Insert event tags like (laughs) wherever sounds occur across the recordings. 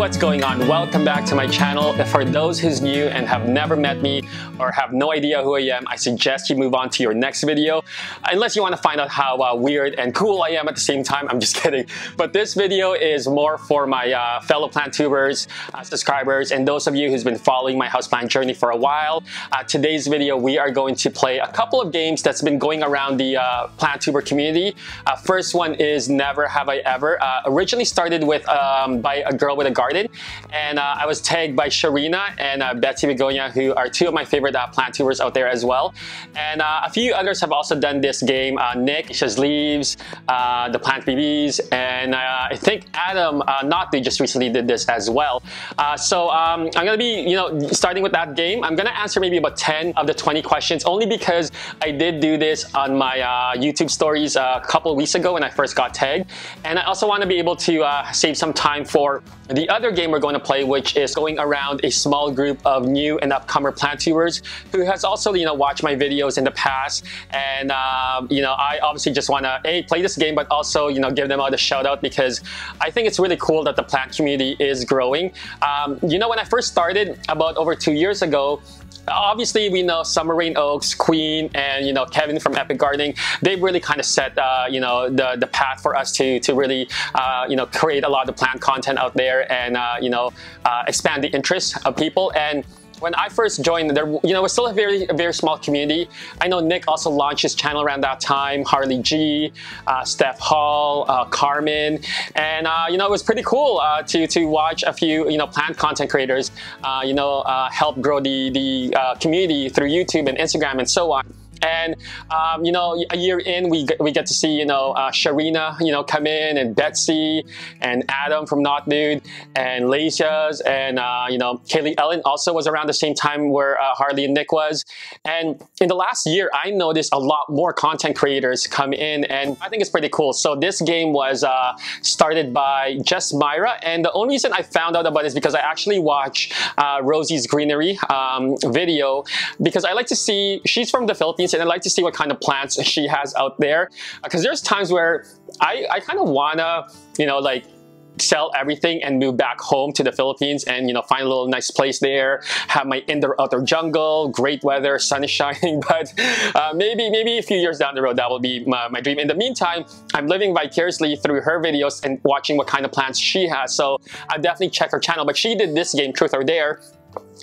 what's going on? Welcome back to my channel. For those who's new and have never met me or have no idea who I am, I suggest you move on to your next video. Unless you want to find out how uh, weird and cool I am at the same time, I'm just (laughs) kidding. But this video is more for my uh, fellow plant tubers, uh, subscribers, and those of you who's been following my houseplant journey for a while. Uh, today's video, we are going to play a couple of games that's been going around the uh, plant tuber community. Uh, first one is Never Have I Ever. originally started with um, by a girl with a garden. And uh, I was tagged by Sharina and uh, Betsy Begonia, who are two of my favorite uh, plant tubers out there as well. And uh, a few others have also done this game. Uh, Nick, Shaz Leaves, uh, the Plant BBs, and I think Adam uh, Notley just recently did this as well. so um, I'm gonna be, you know, starting with that game. I'm gonna answer maybe about 10 of the 20 questions, only because I did do this on my YouTube stories a couple weeks ago when I first got tagged. And I also want to be able to save some time for the other game we're going to play, which is going around a small group of new and upcomer plant viewers who has also, you know, watched my videos in the past. And, um, you know, I obviously just want to, A, play this game, but also, you know, give them all the shout out because I think it's really cool that the plant community is growing. Um, you know, when I first started about over two years ago, obviously we know Summer Rayne Oakes, Queen, and you know Kevin from Epic Gardening. They've really kind of set uh, you know the the path for us to to really uh, you know create a lot of plant content out there and uh, you know uh, expand the interest of people and when I first joined, there you know, it was still a very a very small community. I know Nick also launched his channel around that time. Harli G, uh, Steph Hall, uh, Carmen, and uh, you know, it was pretty cool uh, to to watch a few you know plant content creators, uh, you know, uh, help grow the the community through YouTube and Instagram and so on. And um, you know, a year in, we we get to see you know uh, Sharina, you know, come in, and Betsy, and Adam from Knot Dude, and Lessya's, and uh, you know, Kaylee Ellen also was around the same time where uh, Harli and Nick was. And in the last year, I noticed a lot more content creators come in, and I think it's pretty cool. So this game was uh, started by Just Myra, and the only reason I found out about it is because I actually watched uh, Rosey's Greenery um, video because I like to see. She's from the Philippines and I'd like to see what kind of plants (laughs) she has out there. Because there's times where I, I kind of wanna, you know, like sell everything and move back home to the Philippines and you know find a little nice place there have my indoor outdoor jungle great weather sun is (laughs) shining. But uh, maybe maybe a few years down the road that will be my, my, dream. In the meantime I'm living vicariously through her videos and watching what kind of plants she has. So I definitely check her channel. But she did this game truth or dare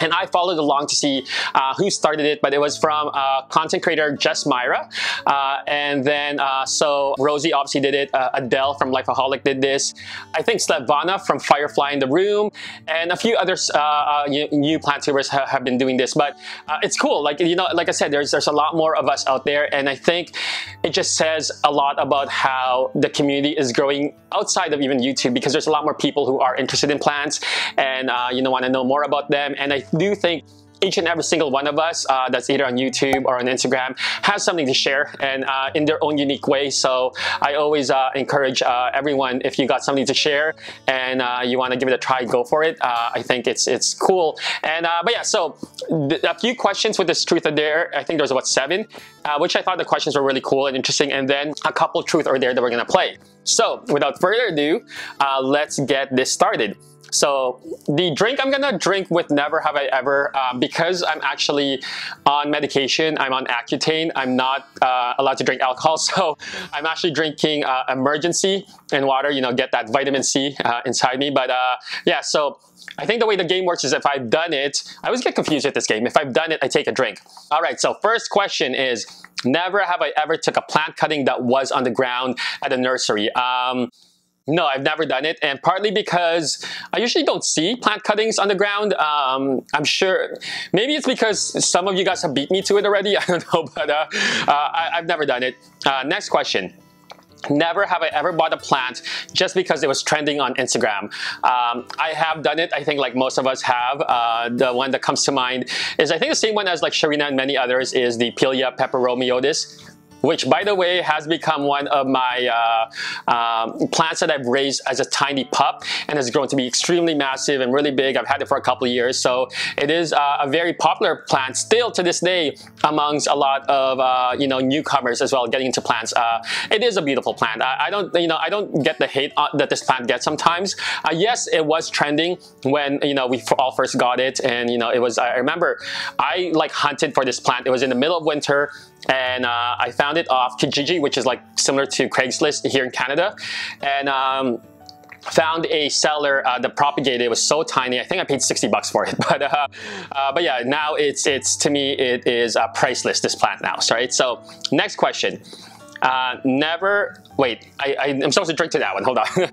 and I followed along to see uh, who started it, but it was from uh, content creator Just Myra. Uh, and then, uh, so Rosey obviously did it, uh, Adele from Lifepaholic did this, I think Slavana from Firefly in the Room, and a few others, uh, new plant tubers ha have been doing this. But it's cool, like, you know, like I said, there's, there's a lot more of us out there, and I think it just says a lot about how the community is growing outside of even YouTube because there's a lot more people who are interested in plants and, you know, want to know more about them. And I do think each and every single one of us uh, that's either on YouTube or on Instagram has something to share and uh, in their own unique way. So I always uh, encourage uh, everyone if you got something to share and uh, you want to give it a try, go for it. Uh, I think it's it's cool. And but yeah, so a few questions with this truth or dare. I think there's about seven, which I thought the questions were really cool and interesting. And then a couple truth or dare that we're gonna play. So without further ado, let's get this started. So the drink I'm gonna drink with Never Have I Ever um, because I'm actually on medication. I'm on Accutane. I'm not uh, allowed to drink alcohol, (laughs) so I'm actually drinking uh, Emergen-C and water. You know, get that vitamin C uh, inside me. But uh, yeah, so I think the way the game works is if I've done it, I always get confused with this game. If I've done it, I take a drink. All right, so first question is, never have I ever took a plant cutting that was on the ground at a nursery. Um, no, I've never done it, and partly because I usually don't see plant cuttings on the ground. Um, I'm sure, maybe it's because some of you guys have beat me to it already. (laughs) I don't know, but uh, uh, I, have never done it. Uh, next question. Never have I ever bought a plant just because it was trending on Instagram. Um, I have done it, I think like most of us have. Uh, the one that comes to mind is I think the same one as like Sharina and many others is the Pilea peperomioides which by the way has become one of my uh, um, plants that I've raised as a tiny pup and has grown to be extremely massive and really big. I've had it for a couple of years, so it is uh, a very popular plant still to this day amongst a lot of uh, you know newcomers as well getting into plants. Uh, it is a beautiful plant. I, I, don't you know I don't get the hate uh, that this plant gets sometimes. Uh, yes, it was trending when you know we all first got it, and you know it was. I remember I like hunted for this plant. It was in the middle of winter and uh, I found it off Kijiji, which is like similar to Craigslist here in Canada. And um, found a seller uh, that propagated. It was so tiny. I think i paid 60 bucks for it. (laughs) But uh, uh, but yeah now it's it's to me it is uh, priceless this plant now. Right so next question. Uh, never wait I, I am supposed to drink to that one. Hold on. (laughs)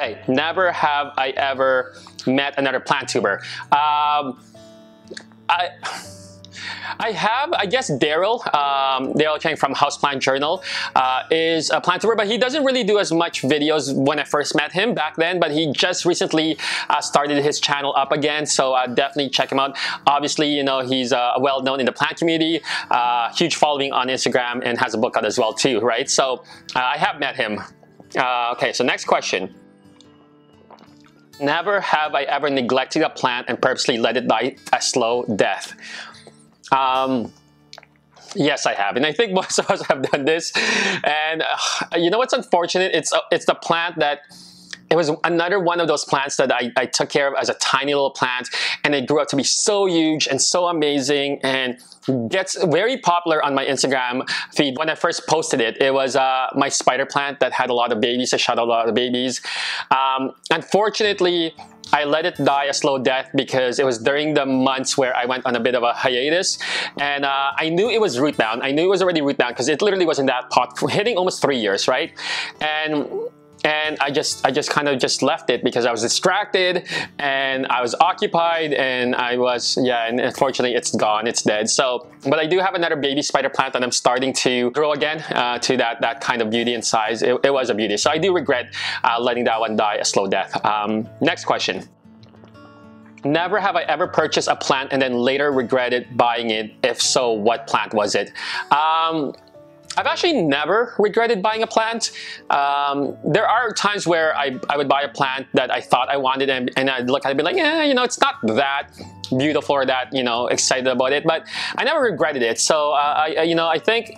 Hey never have i ever met another plant tuber. Um, i I have, I guess Darryl, um, Darryl Cheng from Houseplant Journal, uh, is a planter, but he doesn't really do as much videos when I first met him back then, but he just recently uh, started his channel up again, so uh, definitely check him out. Obviously, you know, he's uh, well known in the plant community, uh, huge following on Instagram, and has a book out as well too, right? So uh, I have met him. okay, so next question. Never have I ever neglected a plant and purposely let it die a slow death. Um, Yes, I have, and I think (laughs) most of us have done this. And uh, you know what's unfortunate? It's uh, it's the plant that it was another one of those plants that I, I, took care of as a tiny little plant, and it grew up to be so huge and so amazing, and gets very popular on my Instagram feed. When I first posted it, it was uh, my spider plant that had a lot of babies. I shot a lot of babies. Um, unfortunately I let it die a slow death because it was during the months where I went on a bit of a hiatus and uh, I knew it was root bound. I knew it was already root bound because it literally was in that pot hitting almost three years, right? And and I just I just kind of just left it because I was distracted and I was occupied and I was yeah and unfortunately it's gone it's dead. So but I do have another baby spider plant that I'm starting to grow again uh, to that that kind of beauty and size. It, it was a beauty. So I do regret uh, letting that one die a slow death. Um, next question. Never have I ever purchased a plant and then later regretted buying it. If so, what plant was it? Um, I've actually never regretted buying a plant. Um, there are times where I, I would buy a plant that I thought I wanted and, and I'd look at it and be like, yeah, you know, it's not that beautiful or that, you know, excited about it, but I never regretted it. So, uh, I, you know, I think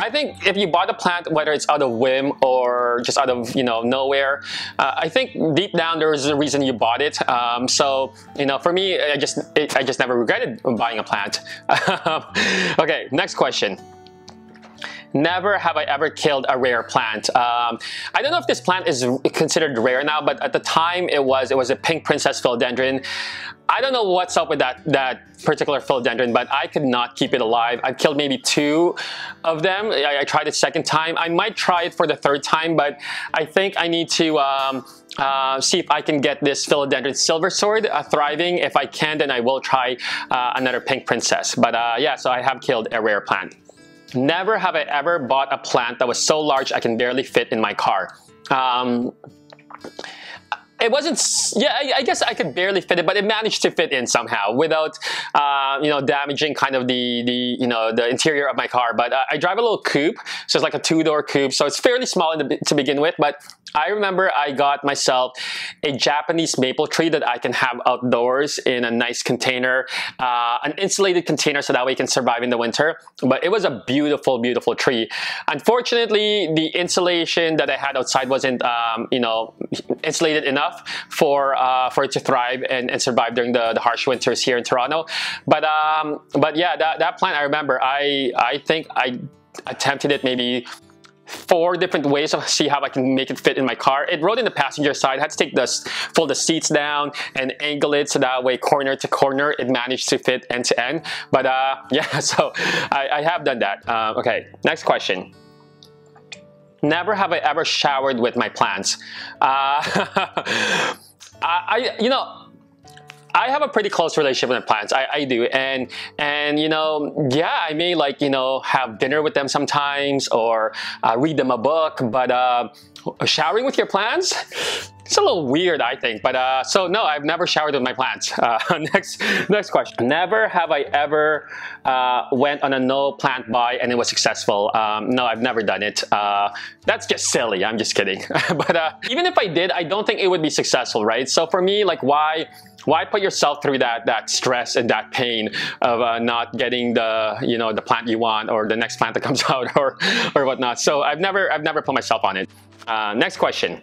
I think if you bought a plant, whether it's out of whim or just out of you know nowhere, uh, I think deep down there is a reason you bought it. Um, so you know, for me, I just I just never regretted buying a plant. (laughs) okay, next question. Never have I ever killed a rare plant. Um, I don't know if this plant is considered rare now, but at the time it was. It was a pink princess philodendron. I don't know what's up with that that particular philodendron, but I could not keep it alive. I've killed maybe two of them. I, I, tried it second time. I might try it for the third time, but I think I need to um, uh, see if I can get this philodendron silver sword uh, thriving. If I can, then I will try uh, another pink princess. But uh, yeah, so I have killed a rare plant. Never have I ever bought a plant that was so large I can barely fit in my car. Um, it wasn't yeah I, I, guess I could barely fit it but it managed to fit in somehow without uh, you know damaging kind of the the you know the interior of my car but uh, I drive a little coupe so it's like a two-door coupe so it's fairly small the, to begin with but I remember I got myself a Japanese maple tree that I can have outdoors in a nice container, uh, an insulated container so that way it can survive in the winter. But it was a beautiful, beautiful tree. Unfortunately, the insulation that I had outside wasn't, um, you know, insulated enough for uh, for it to thrive and, and survive during the, the harsh winters here in Toronto. But um, but yeah, that, that plant I remember, I I think I attempted it maybe four different ways to see how I can make it fit in my car. It rode in the passenger side. I had to take the fold the seats down and angle it so that way corner to corner it managed to fit end to end. But uh, (laughs) yeah, so I, I, have done that. Uh, okay, next question. Never have I ever showered with my plants. Uh, (laughs) I, you know, I have a pretty close relationship with my plants. I, I do, and and you know, yeah, I may like you know have dinner with them sometimes or uh, read them a book, but uh, showering with your plants. It's a little weird, I think, but uh, so no, I've never showered with my plants. (laughs) Uh, next, next question. Never have I ever uh, went on a no plant buy and it was successful. Um, no, I've never done it. Uh, that's just silly. I'm just kidding. (laughs) but uh, even if I did, I don't think it would be successful, right? So for me, like, why? Why put yourself through that that stress and that pain of uh, not getting the you know the plant you want or the next plant that (laughs) comes out or or whatnot? So i've never i've never put myself on it. Uh, next question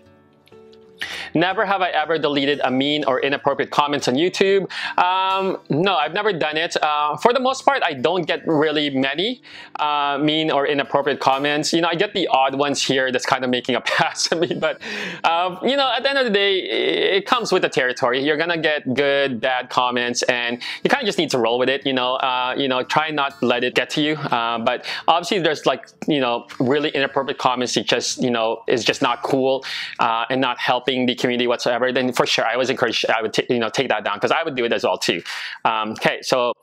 Never have I ever deleted a mean or inappropriate comments on YouTube. Um, no, I've never done it. Uh, for the most part, I don't get really many uh, mean or inappropriate comments. You know, I get the odd ones here that's kind of making a (laughs) pass at me, but um, you know, at the end of the day, it comes with the territory. You're gonna get good, bad comments, and you kind of just need to roll with it. You know, uh, you know, try not let it get to you. Uh, but obviously, there's like you know, really inappropriate comments. It just you know is just not cool uh, and not helping the community whatsoever, then for sure I was encouraged, I would you know take that down because I would do it as well too. Um, okay, so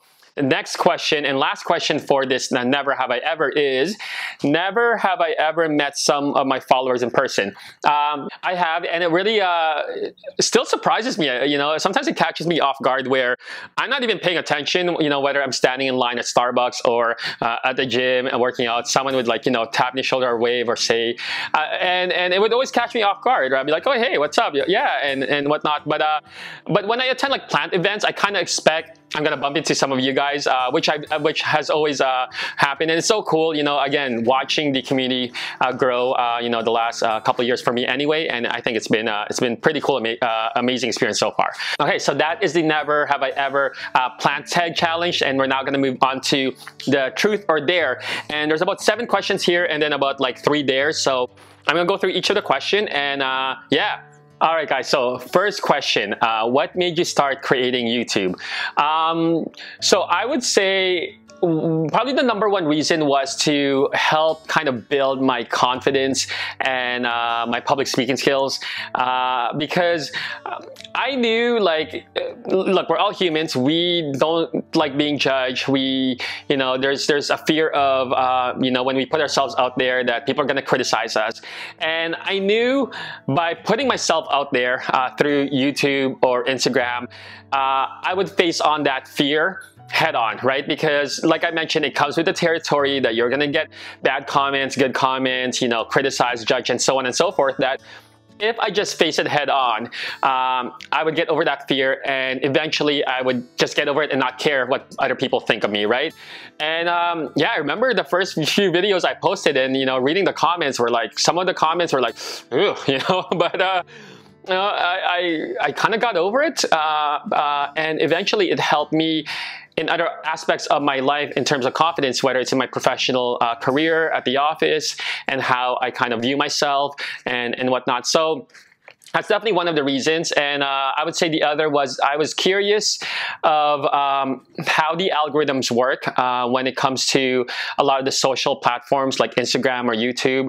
next question and last question for this never have I ever is never have I ever met some of my followers in person. Um, I have and it really uh, still surprises me you know sometimes it catches me off guard where I'm not even paying attention you know whether I'm standing in line at Starbucks or uh, at the gym and working out someone would like you know tap me shoulder or wave or say uh, and and it would always catch me off guard I'd be like oh hey what's up? Yeah and and whatnot but uh but when I attend like plant events I kind of expect I'm gonna bump into some of you guys, uh, which I which has always uh, happened, and it's so cool. You know, again, watching the community uh, grow. Uh, you know, the last uh, couple years for me, anyway, and I think it's been uh, it's been pretty cool, ama amazing experience so far. Okay, so that is the never have I ever plant tag challenge, and we're now gonna move on to the truth or dare. And there's about seven questions here, and then about like three dares. So I'm gonna go through each of the question, and yeah all right, guys. So first question, uh, what made you start creating YouTube? Um, so I would say probably the number one reason was to help kind of build my confidence and uh, my public speaking skills uh, because I knew like look we're all humans. We don't like being judged. We you know there's there's a fear of uh, you know when we put ourselves out there that people are gonna criticize us. And I knew by putting myself out there uh, through YouTube or Instagram uh, I would face on that fear head on, right? Because like I mentioned, it comes with the territory that you're gonna get bad comments, good comments, you know, criticize, judge, and so on and so forth that if I just face it head on, um, I would get over that fear and eventually I would just get over it and not care what other people think of me, right? And um, yeah, I remember the first few videos I posted and, you know, reading the comments were like, some of the comments were like, (laughs) you know, but uh, uh, I, I, I kind of got over it uh, uh, and eventually it helped me in other aspects of my life in terms of confidence, whether it's in my professional uh, career at the office and how I kind of view myself and, and whatnot. So that's definitely one of the reasons. And uh, I would say the other was I was curious of um, how the algorithms work uh, when it comes to a lot of the social platforms like Instagram or YouTube.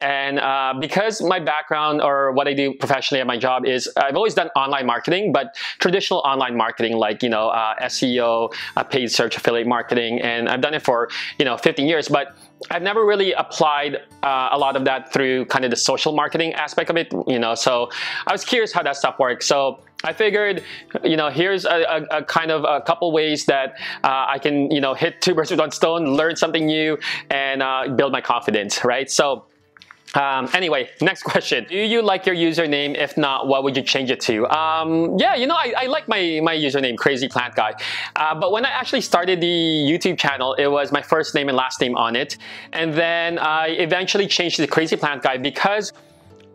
And uh, because my background or what I do professionally at my job is I've always done online marketing, but traditional online marketing like, you know, uh, SEO, uh, paid search affiliate marketing, and I've done it for, you know, 15 years, but I've never really applied uh, a lot of that through kind of the social marketing aspect of it, you know, so I was curious how that stuff works. So I figured, you know, here's a, a, a, kind of a couple ways that uh, I can, you know, hit two birds with one stone, learn something new, and uh, build my confidence, right? So um, anyway, next question. Do you like your username? If not, what would you change it to? Um, yeah, you know, I, I, like my, my username, Crazy Plant Guy. Uh, but when I actually started the YouTube channel, it was my first name and last name on it. And then I eventually changed to Crazy Plant Guy because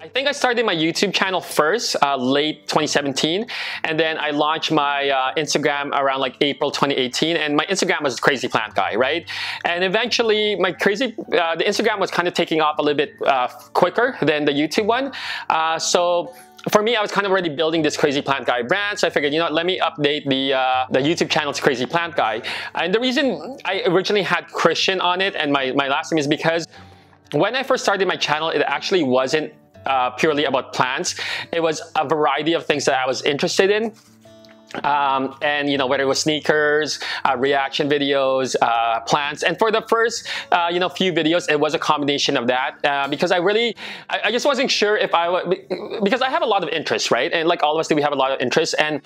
I think I started my YouTube channel first, uh, late 2017, and then I launched my uh, Instagram around like April 2018, and my Instagram was Crazy Plant Guy, right? And eventually, my crazy, uh, the Instagram was kind of taking off a little bit uh, quicker than the YouTube one. Uh, so for me, I was kind of already building this Crazy Plant Guy brand, so I figured, you know, let me update the uh, the YouTube channel to Crazy Plant Guy. And the reason I originally had Christian on it and my, my last name is because when I first started my channel, it actually wasn't uh, purely about plants. It was a variety of things that I was interested in. um, and you know whether it was sneakers, uh, reaction videos, uh, plants, and for the first uh, you know few videos, it was a combination of that uh, because I really I, I, just wasn't sure if I would because I have a lot of interest, right? And like all of us do, we have a lot of interest and.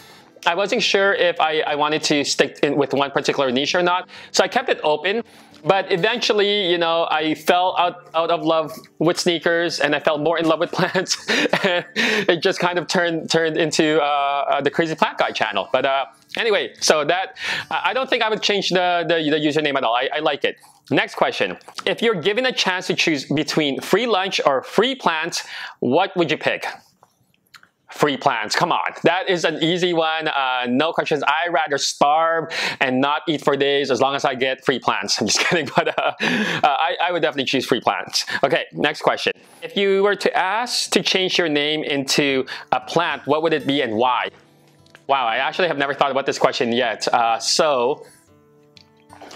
I wasn't sure if I, I wanted to stick in with one particular niche or not, so I kept it open. But eventually, you know, I fell out, out of love with sneakers and I fell more in love with (laughs) plants. it just kind of turned turned into uh, uh, the Crazy Plant Guy channel. But uh, anyway, so that, I don't think I would change the, the, the username at all. I, I like it. Next question. If you're given a chance to choose between free lunch or free plants, what would you pick? Free plans. Come on, that is an easy one. Uh, no questions. I rather starve and not eat for days as long as I get free plans. (laughs) I'm just kidding, but uh, uh, I, I, would definitely choose free plans. Okay, next question. If you were to ask to change your name into a plant, what would it be and why? Wow, I actually have never thought about this question yet. Uh, so,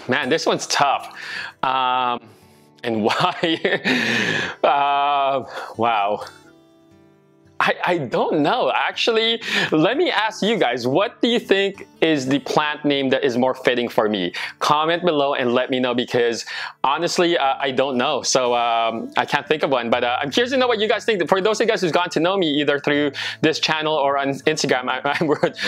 man, this one's tough. Um, and (laughs) why? Uh, wow. I, I don't know. Actually, let me ask you guys, what do you think is the plant name that is more fitting for me? Comment below and let me know because honestly, uh, I don't know. So um, I can't think of one, but uh, I'm curious to know what you guys think. For those of you guys who's gotten to know me either through this channel or on Instagram, I,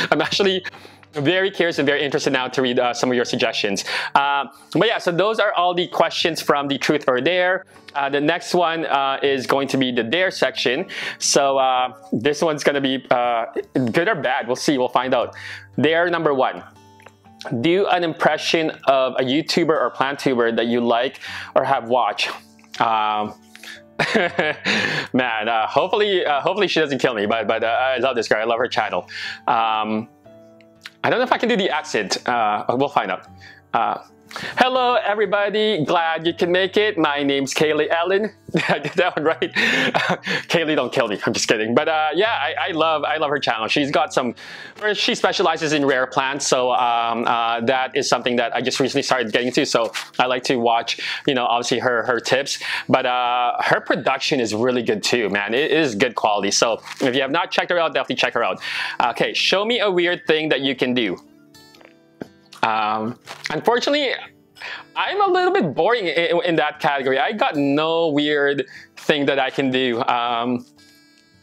(laughs) I'm actually very curious and very interested now to read uh, some of your suggestions. Uh, but yeah, so those are all the questions from the truth or dare. Uh, the next one uh, is going to be the dare section. So uh, this one's going to be uh, good or bad. We'll see. We'll find out. Dare number one. Do an impression of a YouTuber or plant tuber that you like or have watched. Um, (laughs) man, hopefully, hopefully she doesn't kill me. But but I love this girl. I love her channel. Um, I don't know if I can do the accent. Uh, we'll find out. Uh, Hello everybody, glad you can make it. My name's Kaylee Allen. (laughs) Did I get that one right? (laughs) Kaylee, don't kill me. I'm just kidding. But uh, yeah, I, I, love I love her channel. She's got some. She specializes in rare plants, so um, uh, that is something that I just recently started getting into. So I like to watch, you know, obviously her her tips. But uh, her production is really good too, man. It is good quality. So if you have not checked her out, definitely check her out. Okay, show me a weird thing that you can do. Um, unfortunately, I'm a little bit boring in, in, that category. I got no weird thing that I can do. Um,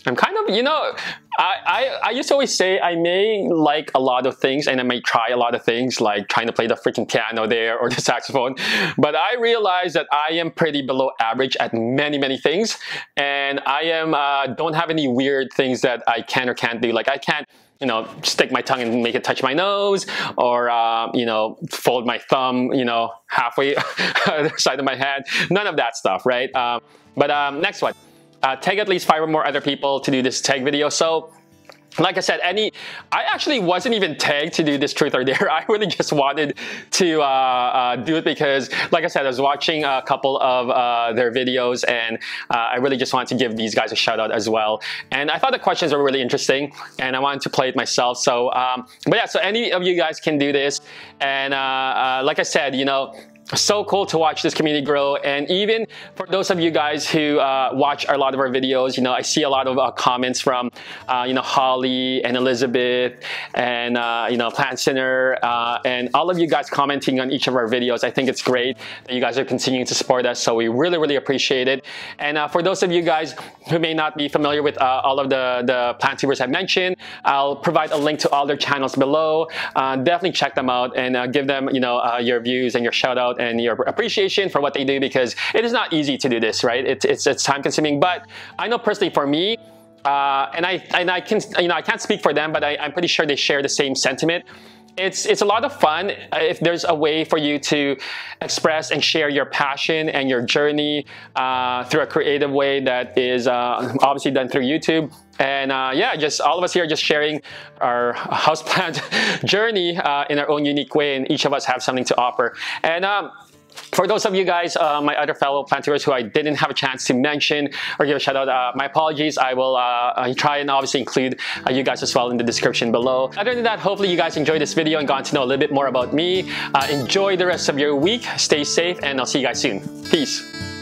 I'm kind of, you know, I, I, I, used to always say I may like a lot of things and I may try a lot of things like trying to play the freaking piano there or the (laughs) saxophone. But I realize that I am pretty below average at many, many things. And I am, uh, don't have any weird things that I can or can't do. Like I can't you know, stick my tongue and make it touch my nose, or uh, you know, fold my thumb, you know, halfway (laughs) the side of my head. None of that stuff, right? Um, but um, next one, uh, tag at least five or more other people to do this tag video. So like I said, any, I actually wasn't even tagged to do this truth or dare. (laughs) I really just wanted to uh, uh, do it because, like I said, I was watching a couple of uh, their videos and uh, I really just wanted to give these guys a shout out as well. And I thought the questions were really interesting and I wanted to play it myself. So, um, but yeah, so any of you guys can do this. And uh, uh, like I said, you know, so cool to watch this community grow. And even for those of you guys who uh, watch a lot of our videos you know I see a lot of uh, comments from uh, you know Holly and Elizabeth and uh, you know Plant Center uh, and all of you guys commenting on each of our videos. I think it's great that you guys are continuing to support us. So we really really appreciate it. And uh, for those of you guys who may not be familiar with all of the the plant tubers I mentioned I'll provide a link to all their channels below. Definitely check them out and give them you know your views and your shout out and your appreciation for what they do because it is not easy to do this, right? It, it's, it's time consuming, but I know personally for me, uh, and I and I can you know I can't speak for them, but I, I'm pretty sure they share the same sentiment it's it's a lot of fun uh, if there's a way for you to express and share your passion and your journey uh, through a creative way that is uh, obviously done through YouTube. And uh, yeah, just all of us here just sharing our houseplant (laughs) journey uh, in our own unique way, and each of us have something to offer. And um, for those of you guys, uh, my other fellow planters who I didn't have a chance to mention or give a shout out, uh, my apologies. I will uh, try and obviously include uh, you guys as well in the description below. Other than that, hopefully you guys enjoyed this video and got to know a little bit more about me. Uh, enjoy the rest of your week. Stay safe and I'll see you guys soon. Peace.